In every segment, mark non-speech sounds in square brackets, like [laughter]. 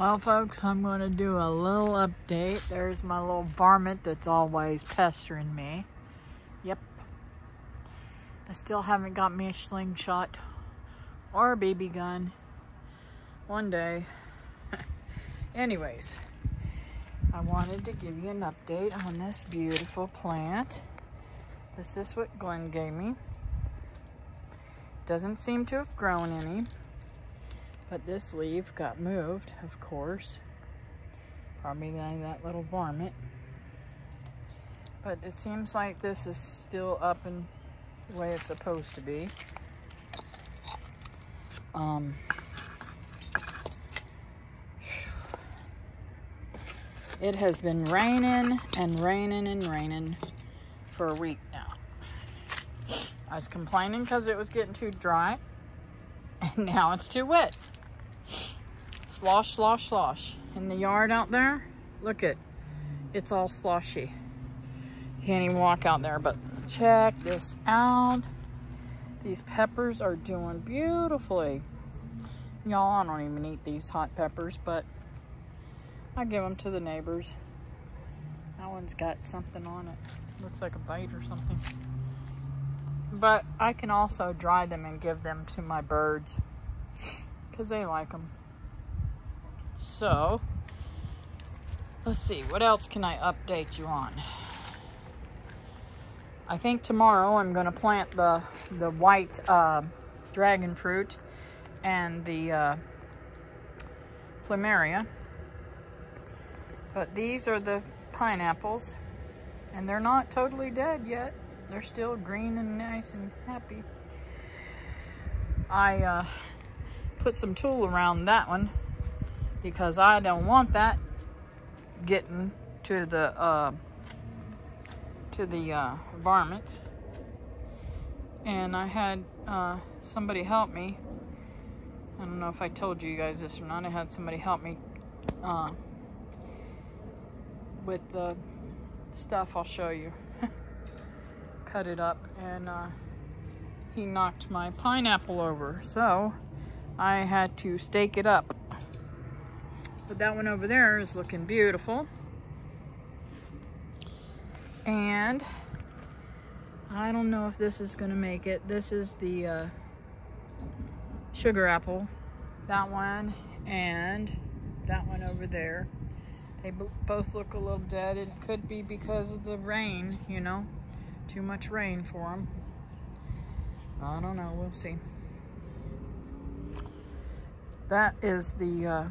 Well, folks, I'm going to do a little update. There's my little varmint that's always pestering me. Yep. I still haven't got me a slingshot or a BB gun. One day. [laughs] Anyways, I wanted to give you an update on this beautiful plant. This is what Glenn gave me. Doesn't seem to have grown any. But this leaf got moved, of course. Probably that little varmint. But it seems like this is still up and the way it's supposed to be. Um, it has been raining and raining and raining for a week now. I was complaining because it was getting too dry [laughs] and now it's too wet slosh, slosh, slosh. In the yard out there, look at, it's all sloshy. You can't even walk out there, but check this out. These peppers are doing beautifully. Y'all, I don't even eat these hot peppers, but I give them to the neighbors. That one's got something on it. Looks like a bite or something. But I can also dry them and give them to my birds because they like them. So, let's see, what else can I update you on? I think tomorrow I'm going to plant the, the white uh, dragon fruit and the uh, plumeria. But these are the pineapples, and they're not totally dead yet. They're still green and nice and happy. I uh, put some tulle around that one because I don't want that getting to the uh, to the uh, varmints. And I had uh, somebody help me. I don't know if I told you guys this or not. I had somebody help me uh, with the stuff. I'll show you. [laughs] Cut it up and uh, he knocked my pineapple over. So I had to stake it up. But that one over there is looking beautiful. And I don't know if this is going to make it. This is the uh, sugar apple. That one and that one over there. They both look a little dead. It could be because of the rain, you know. Too much rain for them. I don't know. We'll see. That is the uh,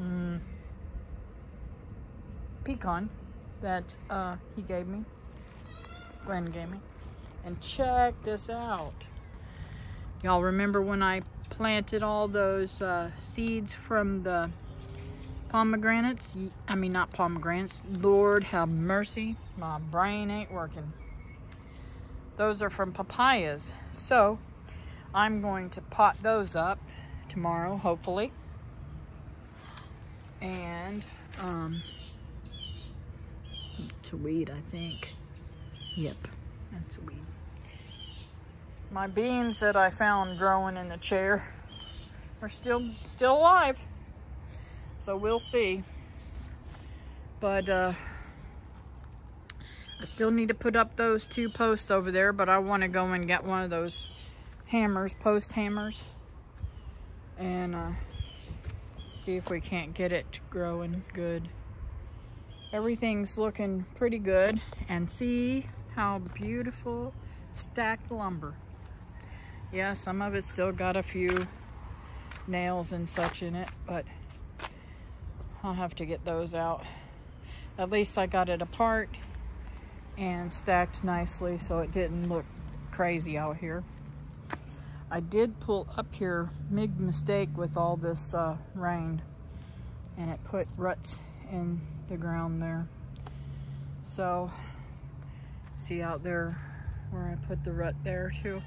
mm, pecan that uh, he gave me, Glenn gave me. And check this out. Y'all remember when I planted all those uh, seeds from the pomegranates? I mean, not pomegranates. Lord have mercy. My brain ain't working. Those are from papayas. So, I'm going to pot those up tomorrow, hopefully and um, it's a weed, I think. Yep, that's a weed. My beans that I found growing in the chair are still still alive. So we'll see. But uh, I still need to put up those two posts over there, but I want to go and get one of those hammers, post hammers. And uh, see if we can't get it growing good. Everything's looking pretty good. And see how beautiful stacked lumber. Yeah, some of it still got a few nails and such in it, but I'll have to get those out. At least I got it apart and stacked nicely so it didn't look crazy out here. I did pull up here, big mistake with all this uh, rain, and it put ruts in the ground there. So, see out there where I put the rut there too?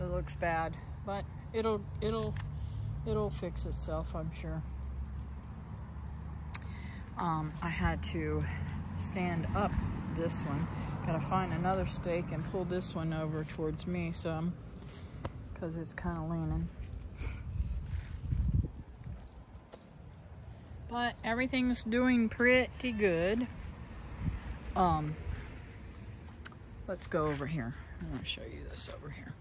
It looks bad, but it'll it'll it'll fix itself, I'm sure. Um, I had to stand up this one. Gotta find another stake and pull this one over towards me some because it's kind of leaning. But everything's doing pretty good. Um, let's go over here. I want to show you this over here.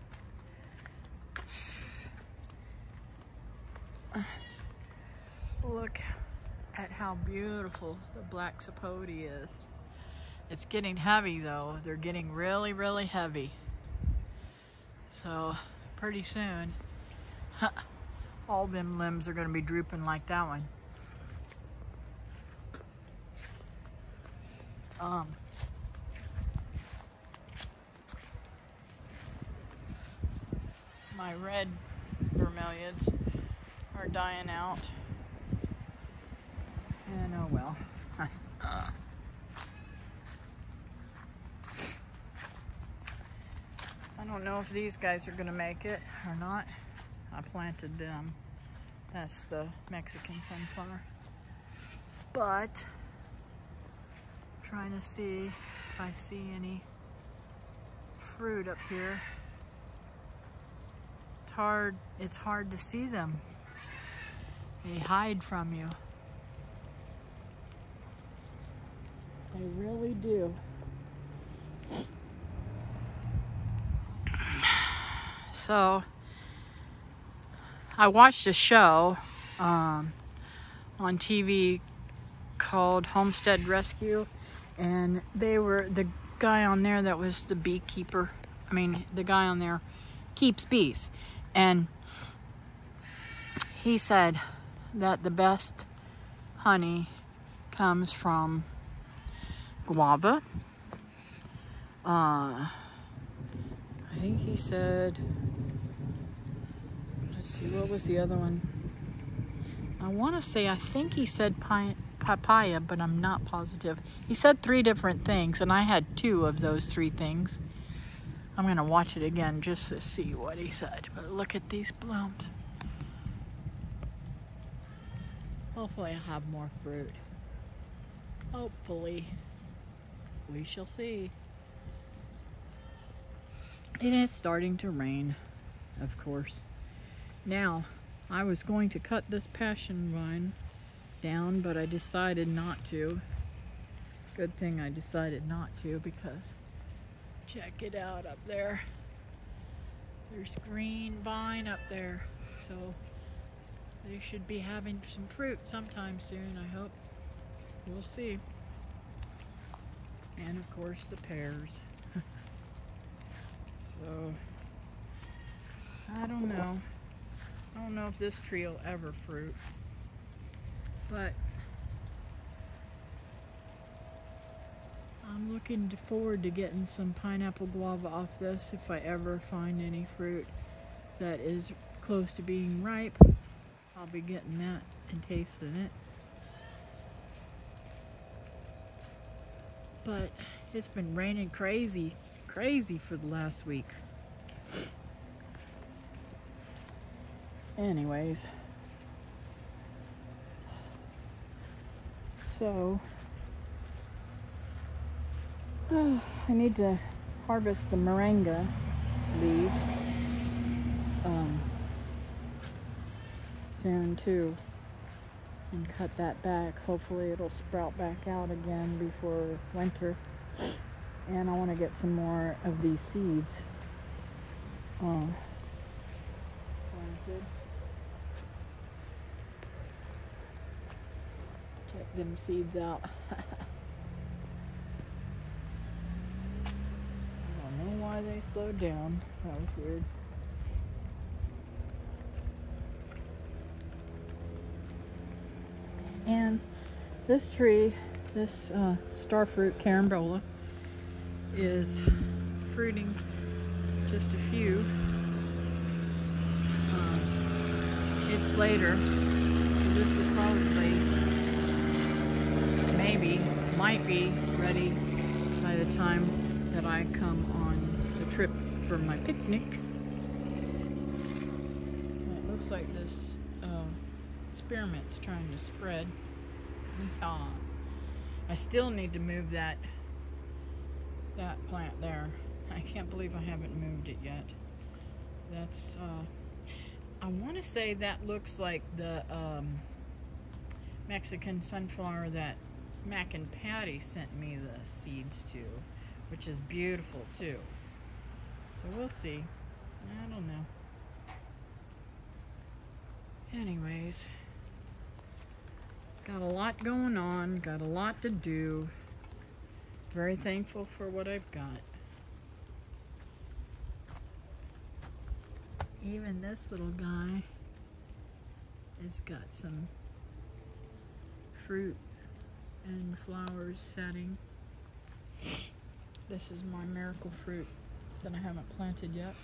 Look at how beautiful the black sapote is. It's getting heavy though. They're getting really, really heavy. So pretty soon, [laughs] all them limbs are gonna be drooping like that one. Um, my red bromeliads are dying out. And oh well. I don't if these guys are gonna make it or not. I planted them. That's the Mexican sunflower. But, trying to see if I see any fruit up here. It's hard, it's hard to see them. They hide from you. They really do. So, I watched a show um, on TV called Homestead Rescue, and they were the guy on there that was the beekeeper. I mean, the guy on there keeps bees, and he said that the best honey comes from guava. Uh, I think he said, let's see, what was the other one? I want to say, I think he said papaya, but I'm not positive. He said three different things, and I had two of those three things. I'm going to watch it again just to see what he said. But look at these blooms. Hopefully I'll have more fruit. Hopefully we shall see. And it's starting to rain, of course. Now, I was going to cut this passion vine down, but I decided not to. Good thing I decided not to because check it out up there. There's green vine up there. So they should be having some fruit sometime soon, I hope. We'll see and of course the pears. So, I don't know. I don't know if this tree will ever fruit, but I'm looking forward to getting some pineapple guava off this if I ever find any fruit that is close to being ripe. I'll be getting that and tasting it. but it's been raining crazy, crazy for the last week. Anyways, so uh, [sighs] I need to harvest the moringa leaves um, soon too and cut that back. Hopefully it'll sprout back out again before winter. And I want to get some more of these seeds uh, planted. Check them seeds out. [laughs] I don't know why they slowed down. That was weird. And this tree, this uh, starfruit carambola, is fruiting just a few. Um, it's later, so this will probably, maybe, might be ready by the time that I come on the trip for my picnic. it looks like this uh, experiment's trying to spread. I still need to move that that plant there. [laughs] I can't believe I haven't moved it yet. That's, uh, I want to say that looks like the um, Mexican sunflower that Mac and Patty sent me the seeds to, which is beautiful too. So we'll see. I don't know. Anyways, got a lot going on, got a lot to do. Very thankful for what I've got. Even this little guy has got some fruit and flowers setting. This is my miracle fruit that I haven't planted yet.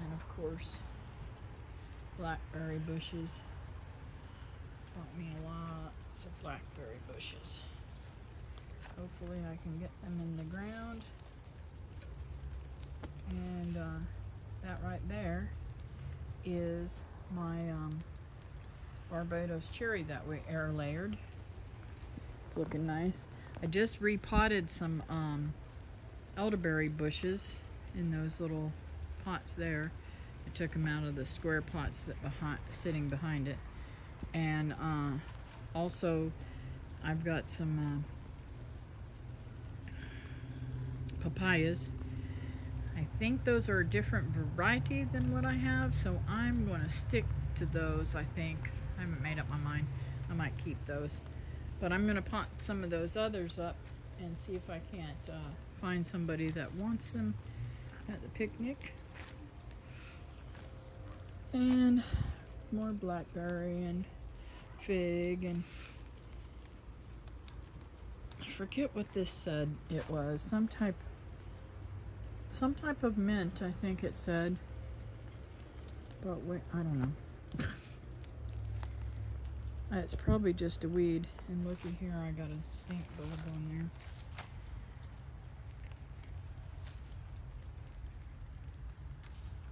And of course, blackberry bushes. Bought me lots of blackberry bushes. Hopefully I can get them in the ground. And uh, that right there is my um, Barbados cherry that we air layered. It's looking nice. I just repotted some um, elderberry bushes in those little pots there. I took them out of the square pots that behind, sitting behind it. And uh, also, I've got some uh, papayas. I think those are a different variety than what I have, so I'm going to stick to those, I think. I haven't made up my mind. I might keep those. But I'm going to pot some of those others up and see if I can't uh, find somebody that wants them at the picnic. And more blackberry and fig and I forget what this said it was. Some type some type of mint, I think it said. But wait, I don't know. [laughs] Uh, it's probably just a weed. And looky here, I got a stink bulb on there.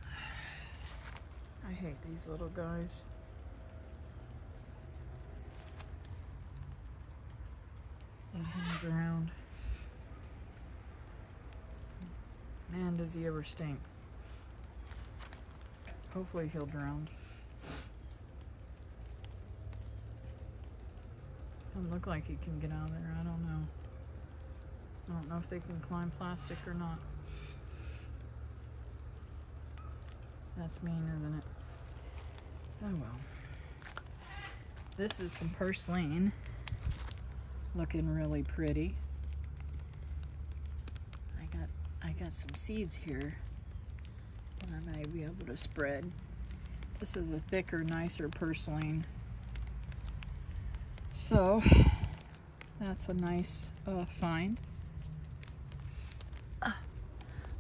[sighs] I hate these little guys. Let him drown. Man, does he ever stink. Hopefully he'll drown. Doesn't look like he can get out of there. I don't know. I don't know if they can climb plastic or not. That's mean, isn't it? Oh well. This is some purslane. Looking really pretty. I got I got some seeds here that I may be able to spread. This is a thicker, nicer purslane. So that's a nice uh, find. Uh,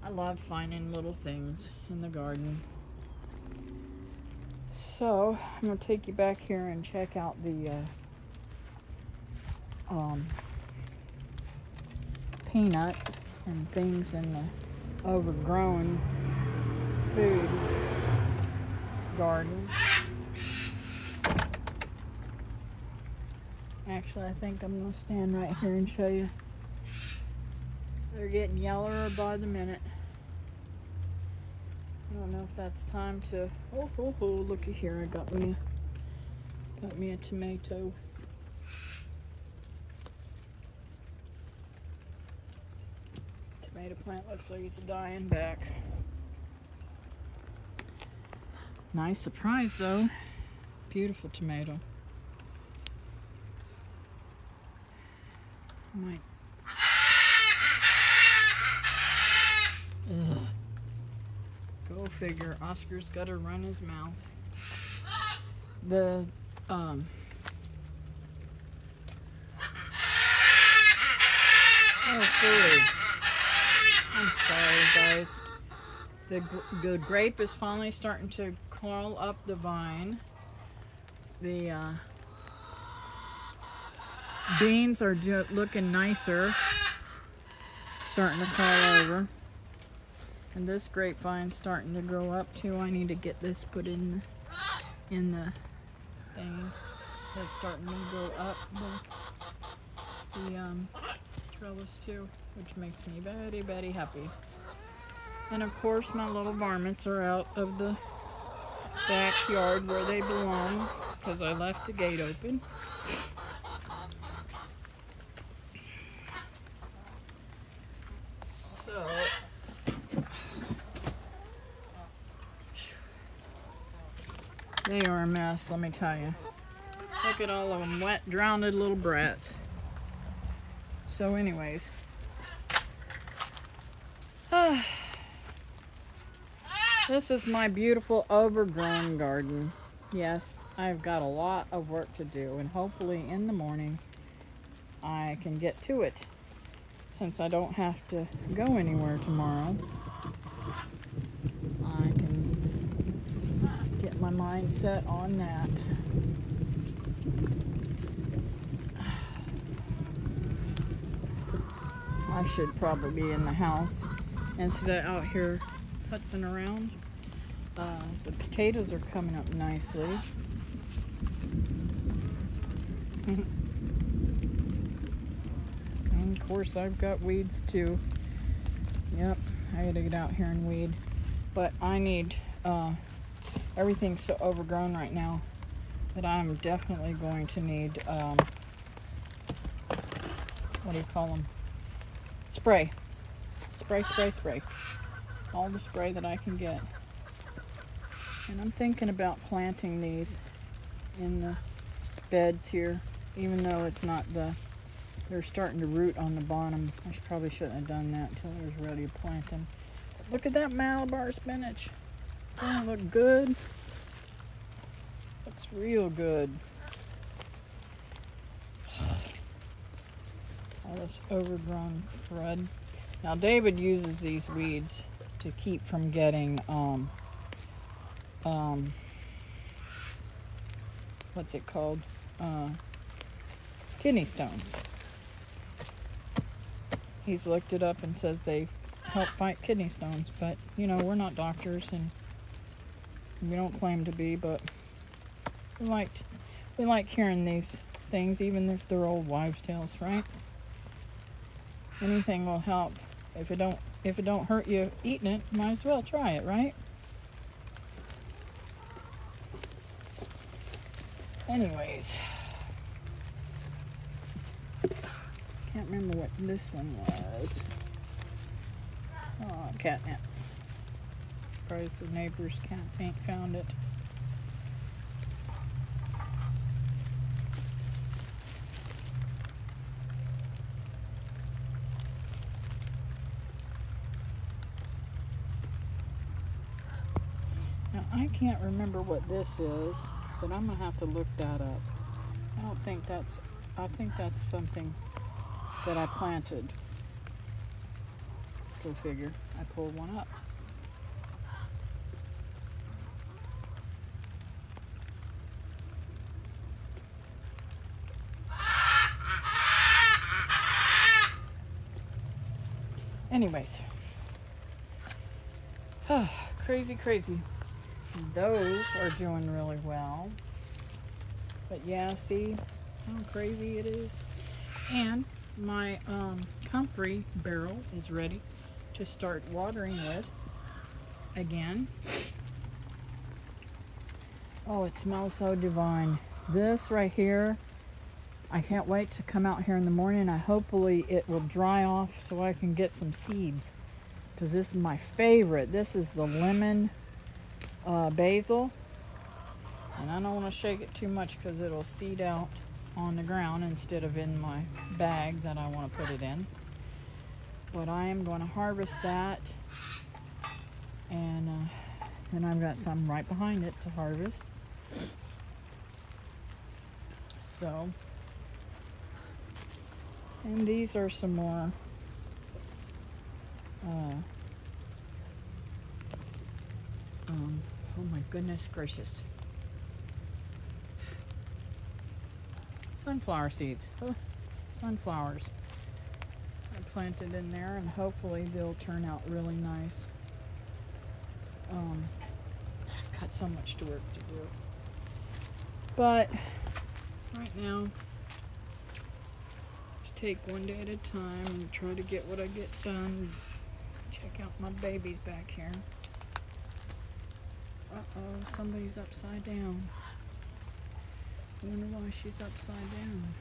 I love finding little things in the garden. So I'm gonna take you back here and check out the uh, um, peanuts and things in the overgrown food garden. Actually, I think I'm going to stand right here and show you. They're getting yellower by the minute. I don't know if that's time to... Oh, oh, oh, looky here. I got me got me a tomato. Tomato plant looks like it's dying back. Nice surprise, though. Beautiful tomato. Might. Ugh. Go figure. Oscar's got to run his mouth. The um. Oh, sorry. I'm sorry, guys. The, the grape is finally starting to crawl up the vine. The uh, Beans are looking nicer. Starting to fall over. And this grapevine's starting to grow up too. I need to get this put in in the thing. It's starting to grow up the, the um, trellis too, which makes me very, very happy. And of course my little varmints are out of the backyard where they belong because I left the gate open. So, they are a mess, let me tell you. Look at all of them wet, drowned little brats. So anyways. This is my beautiful overgrown garden. Yes, I've got a lot of work to do and hopefully in the morning I can get to it since I don't have to go anywhere tomorrow. I can get my mind set on that. I should probably be in the house instead of out here putzing around. Uh, the potatoes are coming up nicely. [laughs] and of course I've got weeds too. Yep, I gotta get out here and weed. But I need, uh, everything's so overgrown right now that I'm definitely going to need, um, what do you call them? Spray. Spray, spray, spray. All the spray that I can get. And I'm thinking about planting these in the beds here, even though it's not the, they're starting to root on the bottom. I should, probably shouldn't have done that until I was ready to plant them. But look at that Malabar spinach. Doesn't look good? Looks real good. [sighs] all this overgrown crud. Now David uses these weeds to keep from getting um, um, what's it called? Uh, kidney stones. He's looked it up and says they help fight kidney stones, but you know, we're not doctors and we don't claim to be, but we liked we like hearing these things even if they're old wives' tales, right? anything will help. If it don't if it don't hurt you eating it, might as well try it, right? Anyways. Can't remember what this one was. Oh, catnip. Surprised the neighbor's cats ain't found it. Now, I can't remember what this is, but I'm gonna have to look that up. I don't think that's, I think that's something that I planted. Go figure, I pulled one up. Anyways, [sighs] crazy, crazy those are doing really well. But yeah, see how crazy it is? And my um, comfrey barrel is ready to start watering with again. Oh, it smells so divine. This right here, I can't wait to come out here in the morning. I hopefully it will dry off so I can get some seeds because this is my favorite. This is the lemon uh, basil. And I don't want to shake it too much because it'll seed out on the ground instead of in my bag that I want to put it in. But I am going to harvest that. And uh, then I've got some right behind it to harvest. So, and these are some more uh, um, Oh my goodness gracious. Sunflower seeds. Oh, sunflowers. I planted in there and hopefully they'll turn out really nice. Um, I've got so much to work to do. But right now, just take one day at a time and try to get what I get done. Check out my babies back here. Uh-oh, somebody's upside down. I wonder why she's upside down.